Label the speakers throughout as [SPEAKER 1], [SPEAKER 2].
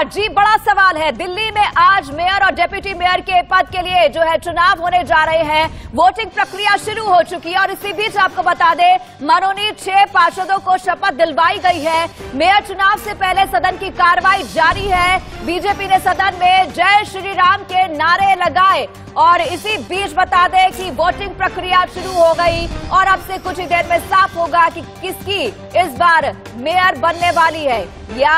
[SPEAKER 1] सरकार जी, बड़ा सवाल है। दिल्ली में आज मेयर और डिप्टी मेयर के पद के लिए जो है चुनाव होने जा रहे हैं, वोटिंग प्रक्रिया शुरू हो चुकी है और इसी बीच आपको बता दें, मनोनीत छह पार्षदों को शपथ दिलवाई गई है। मेयर चुनाव से पहले सदन की कार्रवाई जारी है। बीजेपी ने सदन में जय श्री राम के नारे लगाए और इसी बीच बता दें कि वोटिंग प्रक्रिया शुरू हो गई और अब से कुछ ही देर में साफ़ होगा कि किसकी इस बार मेयर बनने वाली है। या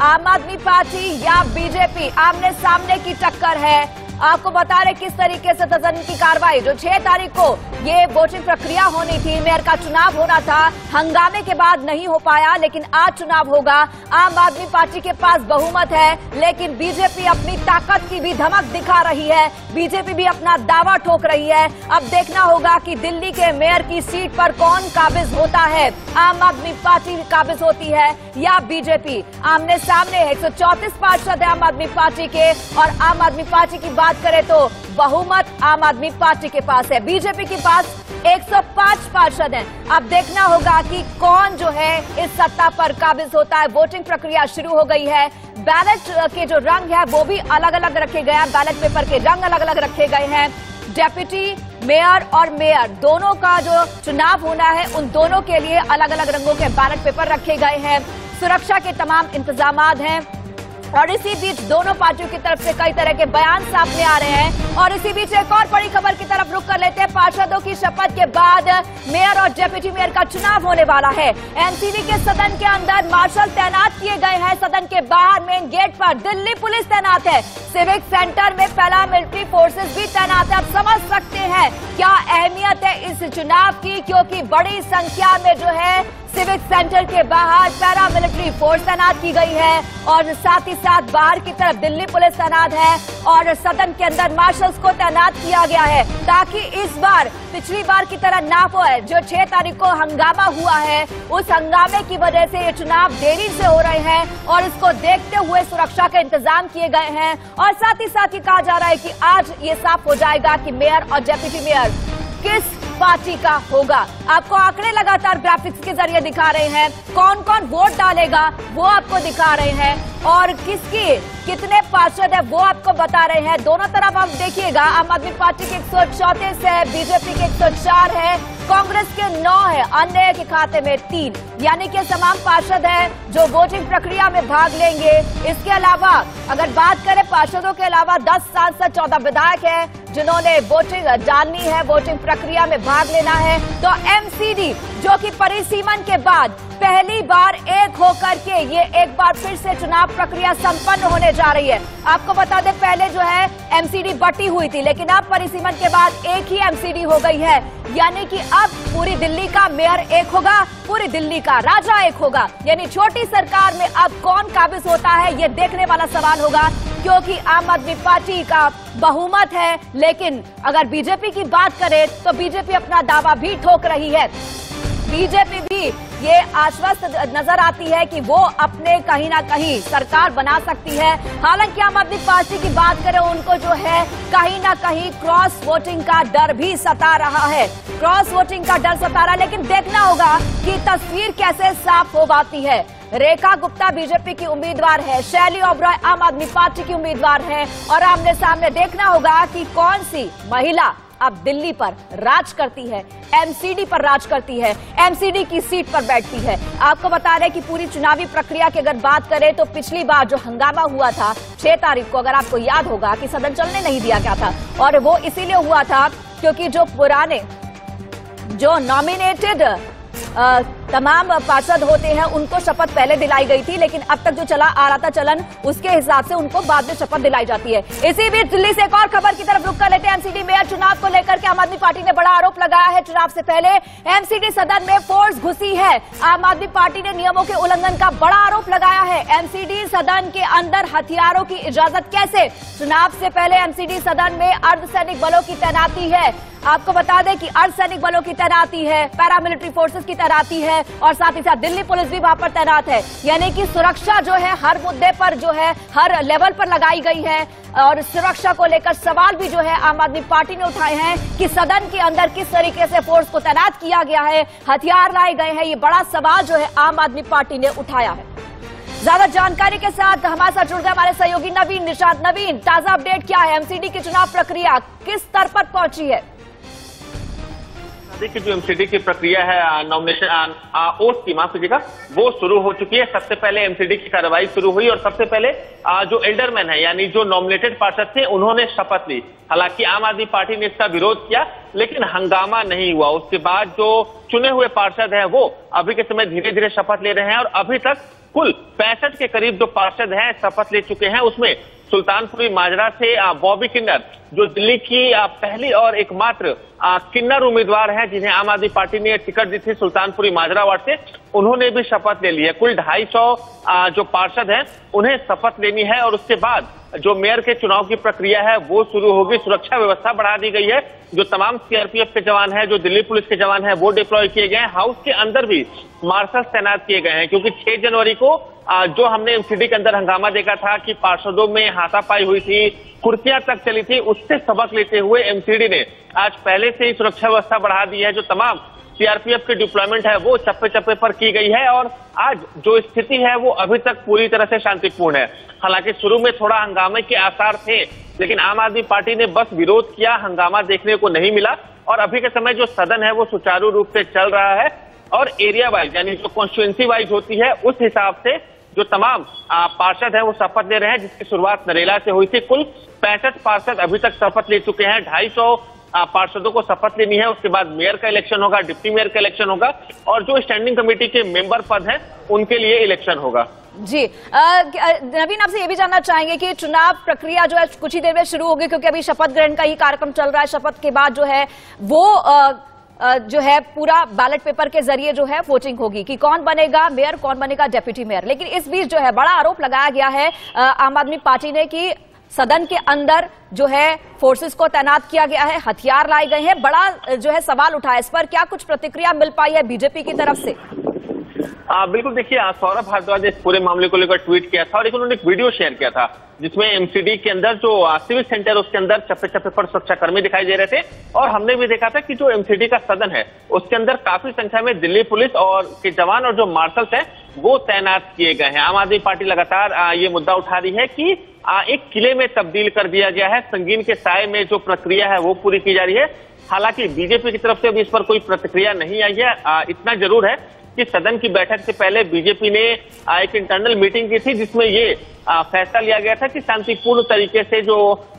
[SPEAKER 1] आम आदमी पार्टी या बीजेपी? आमने सामने की टक्कर है। आपको बता रहे किस तरीके से तजन की कार्रवाई, जो छह तारीख को ये वोटिंग प्रक्रिया होनी थी, मेयर का चुनाव होना था, हंगामे के बाद नहीं हो पाया, लेकिन आज चुनाव होगा। आम आदमी पार्टी के पास बहुमत है, लेकिन बीजेपी अपनी ताकत की भी धमक दिखा रही है। बीजेपी भी अपना दावा ठोक रही है। अब देखना होगा की दिल्ली के मेयर की सीट पर कौन काबिज होता है। आम आदमी पार्टी काबिज होती है या बीजेपी? आमने सामने एक सौ चौंतीस पार्षद है आम आदमी पार्टी के, और आम आदमी पार्टी की बात बात करें तो बहुमत आम आदमी पार्टी के पास है। बीजेपी के पास 105 पार्षद हैं। अब देखना होगा कि कौन जो है इस सत्ता पर काबिज होता है। वोटिंग प्रक्रिया शुरू हो गई है। बैलेट के जो रंग है, वो भी अलग अलग रखे गए हैं। बैलेट पेपर के रंग अलग अलग रखे गए हैं। डेप्यूटी, मेयर और मेयर, दोनों का जो चुनाव होना है, उन दोनों के लिए अलग अलग रंगों के बैलेट पेपर रखे गए हैं। सुरक्षा के तमाम इंतज़ाम हैं। और इसी बीच दोनों पार्टियों की तरफ़ से कई तरह के बयान सामने आ रहे हैं। और इसी बीच एक और बड़ी खबर की तरफ़ रुक कर लेते हैं। पार्षदों की शपथ के बाद मेयर और डेप्यूटी मेयर का चुनाव होने वाला है। एनसीबी के सदन के अंदर मार्शल तैनात किए गए हैं। सदन के बाहर मेन गेट पर दिल्ली पुलिस तैनात है। सिविक सेंटर में पैरा मिलिट्री फोर्सेज भी तैनात है। आप समझ सकते हैं क्या अहमियत है इस चुनाव की, क्योंकि बड़ी संख्या में जो है सिविक सेंटर के बाहर पैरा मिलिट्री फोर्स तैनात की गई है और साथ ही साथ बाहर की तरफ़ दिल्ली पुलिस तैनात है और सदन के अंदर मार्शल्स को तैनात किया गया है ताकि इस बार पिछली बार की तरह ना हो जो छह तारीख को हंगामा हुआ है, उस हंगामे की वजह से ये चुनाव देरी से हो रहे हैं और इसको देखते हुए सुरक्षा के इंतज़ाम किए गए हैं और साथ ही साथ ये कहा जा रहा है की आज ये साफ़ हो जाएगा की मेयर और डेप्यूटी मेयर किस पार्टी का होगा। आपको आंकड़े लगातार ग्राफिक्स के ज़रिए दिखा रहे हैं। कौन कौन वोट डालेगा, वो आपको दिखा रहे हैं। और किसकी, कितने पार्षद है, वो आपको बता रहे हैं। दोनों तरफ़ आप देखिएगा, आम आदमी पार्टी के एक है, बीजेपी के एक सौ चार है। कांग्रेस के नौ है, अन्य के खाते में तीन। यानी कि तमाम पार्षद हैं जो वोटिंग प्रक्रिया में भाग लेंगे। इसके अलावा, अगर बात करें पार्षदों के अलावा दस सांसद, चौदह विधायक हैं, जिन्होंने वोटिंग जाननी है, वोटिंग प्रक्रिया में भाग लेना है तो एमसीडी, जो कि परिसीमन के बाद पहली बार एक होकर के ये एक बार फिर से चुनाव प्रक्रिया संपन्न होने जा रही है। आपको बता दें, पहले जो है एमसीडी बटी हुई थी, लेकिन अब परिसीमन के बाद एक ही एमसीडी हो गई है। यानी कि अब पूरी दिल्ली का मेयर एक होगा, पूरी दिल्ली का राजा एक होगा। यानी छोटी सरकार में अब कौन काबिज होता है, ये देखने वाला सवाल होगा, क्योंकि आम आदमी पार्टी का बहुमत है। लेकिन अगर बीजेपी की बात करें तो बीजेपी अपना दावा भी ठोक रही है। बीजेपी भी ये आश्वस्त नज़र आती है कि वो अपने कहीं ना कहीं सरकार बना सकती है। हालाँकि आम आदमी पार्टी की बात करें, उनको जो है कहीं ना कहीं क्रॉस वोटिंग का डर भी सता रहा है। क्रॉस वोटिंग का डर सता रहा है, लेकिन देखना होगा कि तस्वीर कैसे साफ़ हो पाती है। रेखा गुप्ता बीजेपी की उम्मीदवार है, शैली ओब्रॉय आम आदमी पार्टी की उम्मीदवार है, और आमने सामने देखना होगा कि कौन सी महिला अब दिल्ली पर राज करती है एमसीडी पर राज करती है एमसीडी की सीट पर बैठती है। आपको बता दें कि पूरी चुनावी प्रक्रिया की अगर बात करें तो पिछली बार जो हंगामा हुआ था, छह तारीख को, अगर आपको याद होगा कि सदन चलने नहीं दिया गया था। और वो इसीलिए हुआ था क्योंकि जो पुराने, जो नॉमिनेटेड तमाम पार्षद होते हैं, उनको शपथ पहले दिलाई गई थी, लेकिन अब तक जो चला आ रहा था चलन, उसके हिसाब से उनको बाद में शपथ दिलाई जाती है। इसी बीच दिल्ली से एक और खबर की तरफ़ रुक कर लेते हैं एमसीडी मेयर चुनाव को लेकर के आम आदमी पार्टी ने बड़ा आरोप लगाया है चुनाव से पहले। एमसीडी सदन में फोर्स घुसी है। आम आदमी पार्टी ने नियमों के उल्लंघन का बड़ा आरोप लगाया है। एमसीडी सदन के अंदर हथियारों की इजाज़त कैसे? चुनाव से पहले एमसीडी सदन में अर्धसैनिक बलों की तैनाती है। आपको बता दें कि अर्धसैनिक बलों की तैनाती है पैरामिलिट्री फोर्सेस की तैनाती है, और साथ ही साथ दिल्ली पुलिस भी वहाँ पर तैनात है। यानी कि सुरक्षा जो है, हर मुद्दे पर जो है, हर लेवल पर लगाई गई है, और सुरक्षा को लेकर सवाल भी जो है, आम आदमी पार्टी ने उठाए हैं कि सदन के अंदर किस तरीके से फोर्स को तैनात किया गया है, हथियार लाए गए हैं, ये बड़ा सवाल जो है, आम आदमी पार्टी ने उठाया है। ज़्यादा जानकारी के साथ हमारे साथ जुड़ गए हमारे सहयोगी नवीन निषाद नवीन। ताज़ा अपडेट क्या है? एमसीडी की चुनाव प्रक्रिया किस स्तर पर पहुँची है?
[SPEAKER 2] की जो एमसीडी की प्रक्रिया है नॉमिनेशन ओट की माफ़ कीजिएगा वो शुरू हो चुकी है। सबसे पहले एमसीडी की कार्रवाई शुरू हुई और सबसे पहले आ, जो एल्डरमैन है यानी जो नॉमिनेटेड पार्षद थे उन्होंने शपथ ली। हालाँकि आम आदमी पार्टी ने इसका विरोध किया लेकिन हंगामा नहीं हुआ। उसके बाद जो चुने हुए पार्षद हैं वो अभी के समय धीरे धीरे शपथ ले रहे हैं और अभी तक कुल पैंसठ के करीब जो पार्षद हैं शपथ ले चुके हैं उसमें सुल्तानपुरी माजरा से बॉबी किन्नर, जो दिल्ली की पहली और एकमात्र किन्नर उम्मीदवार है, जिन्हें आम आदमी पार्टी ने टिकट दी थी सुल्तानपुरी माजरा वार्ड से, उन्होंने भी शपथ ले ली है। कुल ढाई सौ जो पार्षद हैं, उन्हें शपथ लेनी है और उसके बाद जो मेयर के चुनाव की प्रक्रिया है, वो शुरू होगी। सुरक्षा व्यवस्था बढ़ा दी गई है। जो तमाम सीआरपीएफ के जवान है, जो दिल्ली पुलिस के जवान है, वो डिप्लॉय किए गए हैं। हाउस के अंदर भी मार्शल तैनात किए गए हैं, क्योंकि छह जनवरी को जो हमने एमसीडी के अंदर हंगामा देखा था कि पार्षदों में हाथापाई हुई थी कुर्सियाँ तक चली थी, उससे सबक लेते हुए एमसीडी ने आज पहले से ही सुरक्षा व्यवस्था बढ़ा दी है। जो तमाम सीआरपीएफ की डिप्लॉयमेंट है, वो चप्पे चप्पे पर की गई है और आज जो स्थिति है, वो अभी तक पूरी तरह से शांतिपूर्ण है। हालाँकि शुरू में थोड़ा हंगामे के आसार थे, लेकिन आम आदमी पार्टी ने बस विरोध किया, हंगामा देखने को नहीं मिला और अभी के समय जो सदन है, वो सुचारू रूप से चल रहा है और एरिया वाइज यानी जो कॉन्स्टिट्युएंसी वाइज होती है, उस हिसाब से जो तमाम पार्षद है वो शपथ ले रहे हैं जिसकी शुरुआत नरेला से हुई थी। कुल पैंसठ पार्षद अभी तक शपथ ले चुके हैं। ढाई सौ पार्षदों को शपथ लेनी है। उसके बाद मेयर का इलेक्शन होगा डिप्टी मेयर का इलेक्शन होगा और जो स्टैंडिंग कमेटी के मेंबर पद हैं उनके लिए इलेक्शन होगा।
[SPEAKER 1] जी। नवीन आपसे ये भी जानना चाहेंगे कि चुनाव प्रक्रिया जो है कुछ ही देर में शुरू होगी क्योंकि अभी शपथ ग्रहण का ही कार्यक्रम चल रहा है। शपथ के बाद जो है वो आ, जो है, पूरा बैलेट पेपर के ज़रिए जो है वोटिंग होगी कि कौन बनेगा मेयर कौन बनेगा डेप्यूटी मेयर लेकिन इस बीच जो है, बड़ा आरोप लगाया गया है आम आदमी पार्टी ने कि सदन के अंदर जो है फोर्सेस को तैनात किया गया है, हथियार लाए गए हैं। बड़ा जो है, सवाल उठा है। इस पर क्या कुछ प्रतिक्रिया मिल पाई है बीजेपी की तरफ़ से?
[SPEAKER 2] आ, बिल्कुल देखिए सौरभ भारद्वाज इस पूरे मामले को लेकर ट्वीट किया था और एक उन्होंने एक वीडियो शेयर किया था जिसमें एमसीडी के अंदर जो सिविल सेंटर उसके अंदर चप्पे चप्पे पर सुरक्षाकर्मी दिखाई दे रहे थे। और हमने भी देखा था कि जो एमसीडी का सदन है उसके अंदर काफ़ी संख्या में दिल्ली पुलिस और के जवान और जो मार्शल्स है वो तैनात किए गए हैं। आम आदमी पार्टी लगातार ये मुद्दा उठा रही है कि एक किले में तब्दील कर दिया गया है। संगीन के साय में जो प्रक्रिया है वो पूरी की जा रही है। हालाँकि बीजेपी की तरफ़ से अभी इस पर कोई प्रतिक्रिया नहीं आई है। इतना ज़रूर है कि सदन की बैठक से पहले बीजेपी ने एक इंटरनल मीटिंग की थी जिसमें ये फैसला लिया गया था कि शांतिपूर्ण तरीके से जो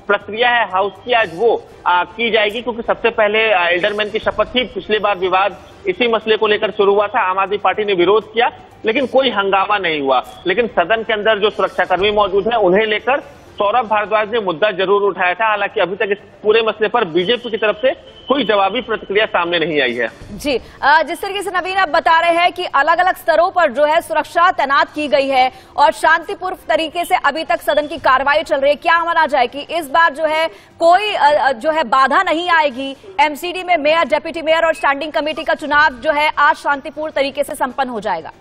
[SPEAKER 2] प्रक्रिया है हाउस की आज वो आ, की जाएगी। क्योंकि सबसे पहले एल्डरमैन की शपथ थी। पिछले बार विवाद इसी मसले को लेकर शुरू हुआ था। आम आदमी पार्टी ने विरोध किया लेकिन कोई हंगामा नहीं हुआ। लेकिन सदन के अंदर जो सुरक्षाकर्मी मौजूद है उन्हें लेकर सौरभ भारद्वाज ने मुद्दा ज़रूर उठाया था, हालाँकि अभी तक इस पूरे मसले पर बीजेपी की तरफ़ से कोई जवाबी प्रतिक्रिया सामने नहीं आई है।
[SPEAKER 1] जी जिस तरीके से नवीन आप बता रहे हैं कि अलग अलग स्तरों पर जो है सुरक्षा तैनात की गई है और शांतिपूर्व तरीके से अभी तक सदन की कार्रवाई चल रही है, क्या माना जाए कि इस बार जो है कोई जो है बाधा नहीं आएगी। एमसीडी में मेयर, डेप्यूटी मेयर और स्टैंडिंग कमेटी का चुनाव जो है आज शांतिपूर्ण तरीके से संपन्न हो जाएगा।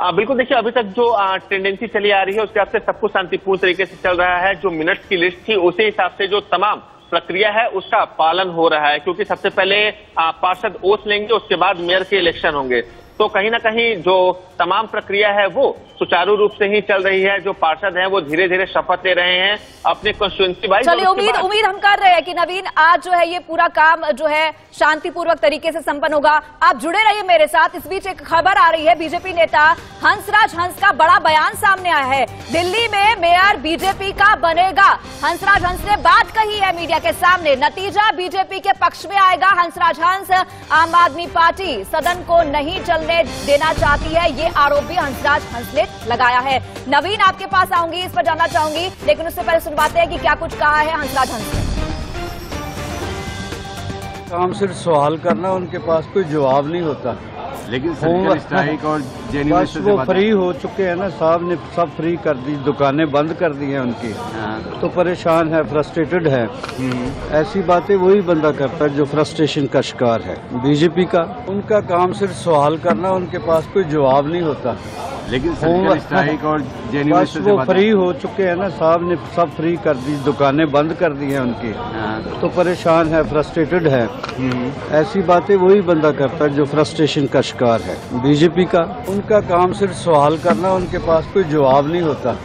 [SPEAKER 2] बिल्कुल देखिए, अभी तक जो टेंडेंसी चली आ रही है, उसके हिसाब से सब कुछ शांतिपूर्ण तरीके से चल रहा है। जो मिनट की लिस्ट थी, उसी हिसाब से जो तमाम प्रक्रिया है, उसका पालन हो रहा है। क्योंकि सबसे पहले पार्षद ओथ लेंगे, उसके बाद मेयर के इलेक्शन होंगे। तो कहीं ना कहीं जो तमाम प्रक्रिया है वो सुचारू रूप से ही चल रही है। जो पार्षद हैं वो धीरे धीरे शपथ ले रहे हैं अपने कॉन्स्टिट्यूंसी वाइज चलिए उम्मीद
[SPEAKER 1] उम्मीद हम कर रहे हैं कि नवीन आज जो है ये पूरा काम जो है शांतिपूर्वक तरीके से संपन्न होगा। आप जुड़े रहिए मेरे साथ। इस बीच एक खबर आ रही है बीजेपी नेता हंसराज हंस का बड़ा बयान सामने आया है। दिल्ली में मेयर बीजेपी का बनेगा। हंसराज हंस ने बात कही है मीडिया के सामने। नतीजा बीजेपी के पक्ष में आएगा हंसराज हंस। आम आदमी पार्टी सदन को नहीं चलने देना चाहती है, ये आरोपी हंसराज हंस ने लगाया है। नवीन आपके पास आऊँगी, इस पर जानना चाहूँगी, लेकिन उससे पहले सुनवाते हैं कि क्या कुछ कहा है हंसराज हंस ने
[SPEAKER 3] काम सिर्फ़ सवाल करना, उनके पास कोई जवाब नहीं होता।
[SPEAKER 4] लेकिन सर्जिकल स्ट्राइक और बस वो फ्री
[SPEAKER 3] हो चुके हैं ना साहब ने सब फ्री कर दी दुकानें बंद कर दी हैं उनकी
[SPEAKER 4] हाँ।
[SPEAKER 3] तो परेशान है फ्रस्ट्रेटेड है। ऐसी बातें वही बंदा करता है जो फ्रस्ट्रेशन का शिकार है बीजेपी का उनका काम सिर्फ़ सवाल करना उनके पास कोई जवाब नहीं होता
[SPEAKER 4] लेकिन सर्जिकल स्ट्राइक और बस वो फ्री
[SPEAKER 3] हो चुके हैं ना साहब ने सब फ्री कर दी दुकानें बंद कर दी हैं उनकी।
[SPEAKER 4] हाँ।
[SPEAKER 3] तो परेशान है फ्रस्ट्रेटेड है। ऐसी बातें वही बंदा करता है जो फ्रस्ट्रेशन का शिकार है। बीजेपी का उनका काम सिर्फ़ सवाल करना उनके पास कोई जवाब नहीं होता।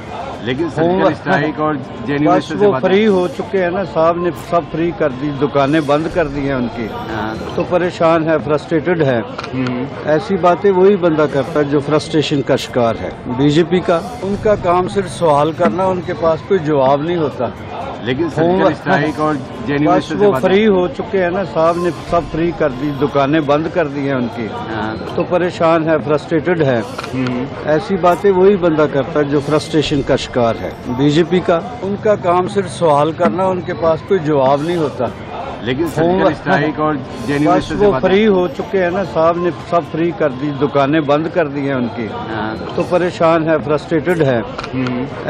[SPEAKER 4] लेकिन सर्जिकल स्ट्राइक और बस वो फ्री
[SPEAKER 3] हो। चुके हैं ना साहब ने सब फ्री कर दी दुकानें बंद कर दी हैं उनकी।
[SPEAKER 4] हाँ।
[SPEAKER 3] तो परेशान है फ्रस्ट्रेटेड है। ऐसी बातें वही बंदा करता है जो फ्रस्ट्रेशन का शिकार है। बीजेपी का। उनका काम सिर्फ़ सवाल करना उनके पास कोई जवाब नहीं होता।
[SPEAKER 4] लेकिन सर्जिकल स्ट्राइक और बस वो फ्री
[SPEAKER 3] हो। चुके हैं ना साहब ने सब फ्री कर दी दुकानें बंद कर दी हैं उनकी।
[SPEAKER 4] हाँ।
[SPEAKER 3] तो परेशान है फ्रस्ट्रेटेड है। ऐसी बातें वही बंदा करता है जो फ्रस्ट्रेशन का शिकार है। बीजेपी का उनका काम सिर्फ़ सवाल करना उनके पास कोई जवाब नहीं होता।
[SPEAKER 4] लेकिन सर्जिकल स्ट्राइक और बस वो फ्री
[SPEAKER 3] हो चुके हैं ना साहब ने सब फ्री कर दी दुकानें बंद कर दी हैं उनकी।
[SPEAKER 4] हाँ।
[SPEAKER 3] तो परेशान है फ्रस्ट्रेटेड है।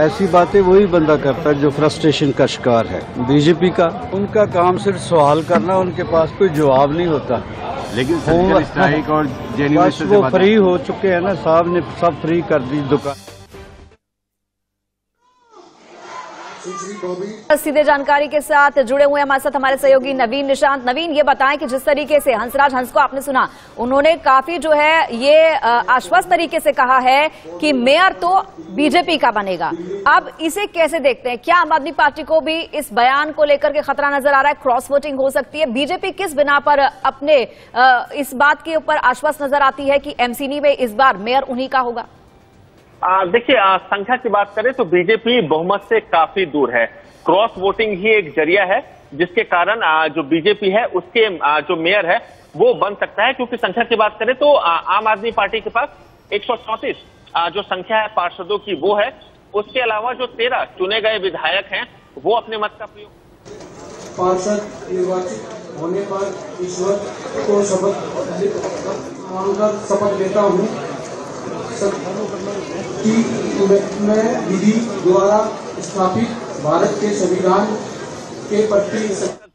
[SPEAKER 3] ऐसी बातें वही बंदा करता है जो फ्रस्ट्रेशन का शिकार है। बीजेपी का उनका काम सिर्फ़ सवाल करना उनके पास कोई जवाब नहीं होता।
[SPEAKER 4] लेकिन सर्जिकल स्ट्राइक और बस वो फ्री
[SPEAKER 3] हो चुके हैं ना साहब ने सब फ्री कर दी दुकान
[SPEAKER 5] सीधे
[SPEAKER 1] जानकारी के साथ जुड़े हुए हमारे साथ हमारे सहयोगी नवीन निशांत। नवीन, ये बताएँ कि जिस तरीके से हंसराज हंस को आपने सुना, उन्होंने काफ़ी जो है ये आश्वस्त तरीके से कहा है कि मेयर तो बीजेपी का बनेगा। अब इसे कैसे देखते हैं? क्या आम आदमी पार्टी को भी इस बयान को लेकर के खतरा नज़र आ रहा है? क्रॉस वोटिंग हो सकती है। बीजेपी किस बिना पर अपने इस बात के ऊपर आश्वस्त नज़र आती है कि एमसीनी में इस बार मेयर उन्हीं का होगा?
[SPEAKER 2] देखिए संख्या की बात करें तो बीजेपी बहुमत से काफ़ी दूर है। क्रॉस वोटिंग ही एक ज़रिया है, जिसके कारण जो बीजेपी है, उसके जो मेयर है, वो बन सकता है। क्योंकि संख्या की बात करें तो आम आदमी पार्टी के पास एक सौ चौंतीस जो संख्या है पार्षदों की, वो है। उसके अलावा जो तेरह चुने गए विधायक हैं, वो अपने मत का प्रयोग
[SPEAKER 5] पार्षद निर्वाचित होने पर ईश्वर को शपथ शपथ लेता हूँ। कि विधि द्वारा स्थापित भारत के संविधान के प्रति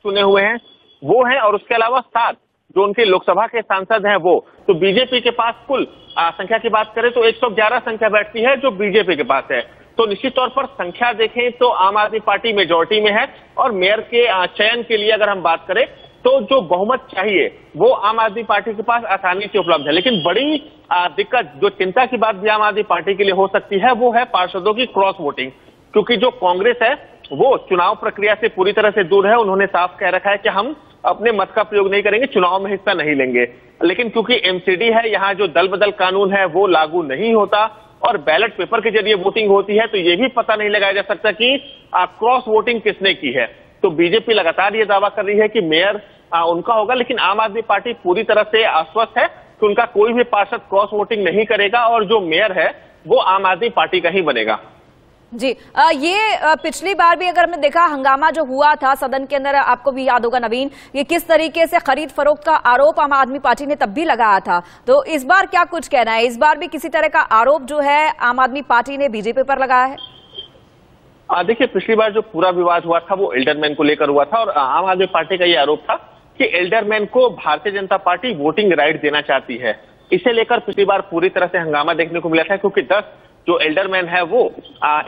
[SPEAKER 2] चुने हुए हैं। वो है और उसके अलावा सात जो उनके लोकसभा के सांसद हैं वो। तो बीजेपी के पास कुल संख्या की बात करें तो 111 संख्या बैठती है जो बीजेपी के पास है। तो निश्चित तौर पर संख्या देखें तो आम आदमी पार्टी मेजोरिटी में है। और मेयर के चयन के लिए अगर हम बात करें तो जो बहुमत चाहिए, वो आम आदमी पार्टी के पास आसानी से उपलब्ध है। लेकिन बड़ी दिक्कत, जो चिंता की बात भी आम आदमी पार्टी के लिए हो सकती है, वो है पार्षदों की क्रॉस वोटिंग। क्योंकि जो कांग्रेस है, वो चुनाव प्रक्रिया से पूरी तरह से दूर है। उन्होंने साफ़ कह रखा है कि हम अपने मत का प्रयोग नहीं करेंगे, चुनाव में हिस्सा नहीं लेंगे। लेकिन क्योंकि एमसीडी है, यहाँ जो दल बदल कानून है, वो लागू नहीं होता और बैलेट पेपर के ज़रिए वोटिंग होती है तो ये भी पता नहीं लगाया जा सकता कि क्रॉस वोटिंग किसने की है। तो बीजेपी लगातार ये दावा कर रही है कि मेयर आ, उनका होगा लेकिन आम आदमी पार्टी पूरी तरह से आश्वस्त है कि उनका कोई भी पार्षद क्रॉस वोटिंग नहीं करेगा और जो मेयर है वो आम आदमी पार्टी का ही बनेगा।
[SPEAKER 1] जी अ, ये पिछली बार भी अगर हमने देखा हंगामा जो हुआ था सदन के अंदर आपको भी याद होगा नवीन ये किस तरीके से खरीद फरोख्त का आरोप आम आदमी पार्टी ने तब भी लगाया था। तो इस बार क्या कुछ कहना है? इस बार भी किसी तरह का आरोप जो है आम आदमी पार्टी ने बीजेपी पर लगाया है? आ,
[SPEAKER 2] देखिए पिछली बार जो पूरा विवाद हुआ था वो एल्डरमैन को लेकर हुआ था और आम आदमी पार्टी का ये आरोप था कि एल्डरमैन को Bharatiya Janata party voting right देना चाहती है। इसे लेकर पिछली बार पूरी तरह से हंगामा देखने को मिला था क्योंकि दस जो एल्डरमैन है वो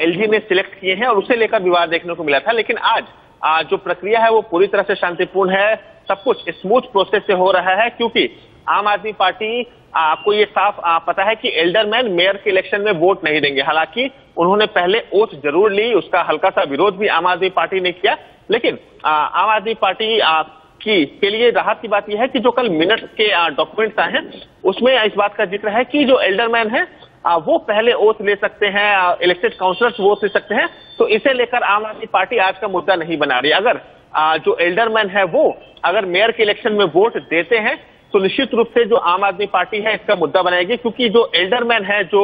[SPEAKER 2] एलजी ने सिलेक्ट किए हैं और उसे लेकर विवाद देखने को मिला था। लेकिन आज आ, जो प्रक्रिया है वो पूरी तरह से शांतिपूर्ण है सब कुछ स्मूथ प्रोसेस से हो रहा है क्योंकि आम आदमी पार्टी आपको ये साफ़ पता है कि एल्डरमैन मेयर के इलेक्शन में वोट नहीं देंगे। हालाँकि उन्होंने पहले ओथ ज़रूर ली उसका हल्का सा विरोध भी आम आदमी पार्टी ने किया। लेकिन आ, आम आदमी पार्टी आ, की के लिए राहत की बात यह है कि जो कल मिनट्स के डॉक्यूमेंट्स आए हैं उसमें इस बात का ज़िक्र है कि जो एल्डरमैन है आ, वो पहले ओथ ले सकते हैं इलेक्टेड काउंसलर्स वोट ले सकते हैं। तो इसे लेकर आम आदमी पार्टी आज का मुद्दा नहीं बना रही। अगर आ, जो एल्डरमैन है वो अगर मेयर के इलेक्शन में वोट देते हैं तो निश्चित रूप से जो आम आदमी पार्टी है इसका मुद्दा बनाएगी क्योंकि जो एल्डरमैन है जो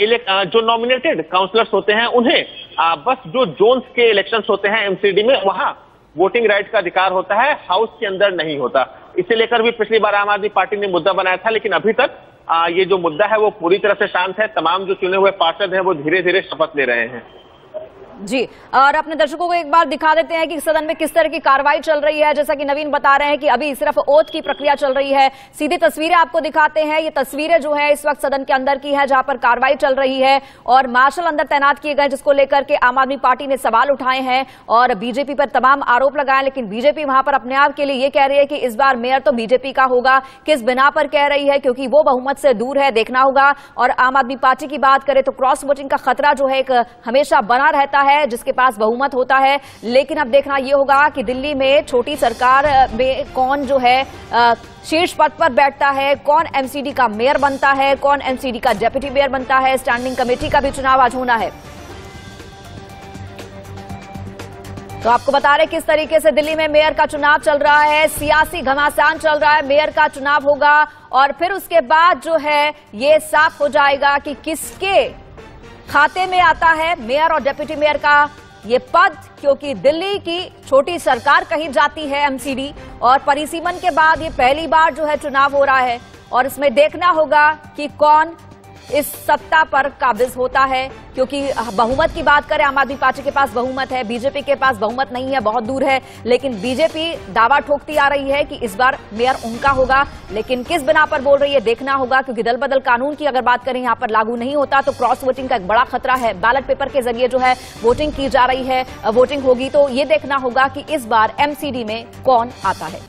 [SPEAKER 2] इलेक्ट जो नॉमिनेटेड काउंसलर्स होते हैं उन्हें आ, बस जो जोन्स के इलेक्शंस होते हैं एमसीडी में वहाँ वोटिंग राइट का अधिकार होता है हाउस के अंदर नहीं होता। इसे लेकर भी पिछली बार आम आदमी पार्टी ने मुद्दा बनाया था लेकिन अभी तक आ, ये जो मुद्दा है वो पूरी तरह से शांत है। तमाम जो चुने हुए पार्षद हैं वो धीरे धीरे शपथ ले रहे हैं।
[SPEAKER 1] जी, और अपने दर्शकों को एक बार दिखा देते हैं कि सदन में किस तरह की कार्रवाई चल रही है। जैसा कि नवीन बता रहे हैं कि अभी सिर्फ़ ओथ की प्रक्रिया चल रही है। सीधी तस्वीरें आपको दिखाते हैं। ये तस्वीरें जो है, इस वक्त सदन के अंदर की है, जहाँ पर कार्रवाई चल रही है और मार्शल अंदर तैनात किए गए जिसको लेकर के आम आदमी पार्टी ने सवाल उठाए हैं और बीजेपी पर तमाम आरोप लगाए लेकिन बीजेपी वहाँ पर अपने आप के लिए ये कह रही है कि इस बार मेयर तो बीजेपी का होगा। किस बिना पर कह रही है? क्योंकि वो बहुमत से दूर है, देखना होगा। और आम आदमी पार्टी की बात करें तो क्रॉस वोटिंग का खतरा जो है, एक हमेशा बना रहता है, जिसके पास बहुमत होता है। लेकिन अब देखना यह होगा कि दिल्ली में छोटी सरकार में कौन जो है शीर्ष पद पर बैठता है, कौन एमसीडी का मेयर बनता है, कौन एमसीडी का डेप्यूटी मेयर बनता है स्टैंडिंग कमेटी का भी चुनाव आज होना है। तो आपको बता रहे किस तरीके से दिल्ली में मेयर का चुनाव चल रहा है, सियासी घमासान चल रहा है, मेयर का चुनाव होगा, और फिर उसके बाद जो है, ये साफ़ हो जाएगा कि किसके खाते में आता है मेयर और डेप्यूटी मेयर का ये पद, क्योंकि दिल्ली की छोटी सरकार कही जाती है एमसीडी और परिसीमन के बाद ये पहली बार जो है चुनाव हो रहा है। और इसमें देखना होगा कि कौन इस सत्ता पर काबिज होता है, क्योंकि बहुमत की बात करें, आम आदमी पार्टी के पास बहुमत है, बीजेपी के पास बहुमत नहीं है, बहुत दूर है, लेकिन बीजेपी दावा ठोकती आ रही है कि इस बार मेयर उनका होगा, लेकिन किस बिना पर बोल रही है देखना होगा, क्योंकि दल बदल कानून की अगर बात करें, यहाँ पर लागू नहीं होता तो क्रॉस वोटिंग का एक बड़ा खतरा है। बैलेट पेपर के ज़रिए जो है, वोटिंग की जा रही है, वोटिंग होगी तो ये देखना होगा कि इस बार एमसीडी में कौन आता है।